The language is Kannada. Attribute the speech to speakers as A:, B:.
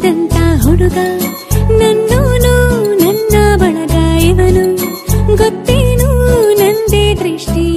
A: ಹುಟ್ಟಿದಂತ ಹುಡುಗ. ನನ್ನೂನು ನನ್ನ ಬಣಗ ಇವನು. ಗೊತ್ತೇನು ನಂದೇ ದೃಷ್ಟಿ.